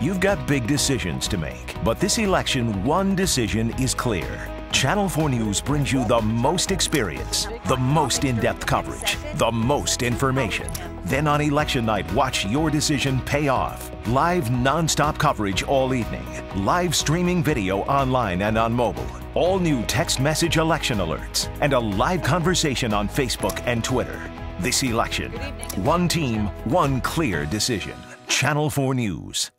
You've got big decisions to make, but this election, one decision is clear. Channel 4 News brings you the most experience, the most in depth coverage, the most information. Then on election night, watch your decision pay off. Live non-stop coverage all evening. Live streaming video online and on mobile. All new text message election alerts. And a live conversation on Facebook and Twitter. This election, one team, one clear decision. Channel 4 News.